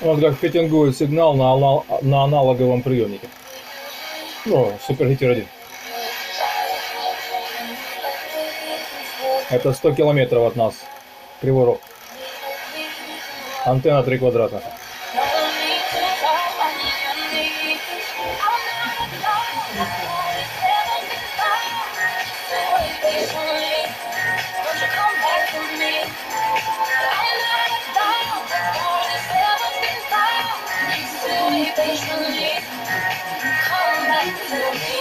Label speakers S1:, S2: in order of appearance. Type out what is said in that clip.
S1: Вот как петингует сигнал на, анал- на аналоговом приемнике. Ну, супергитер 1. Это 100 километров от нас. Кривой. Антенна 3 квадрата. Come back to me.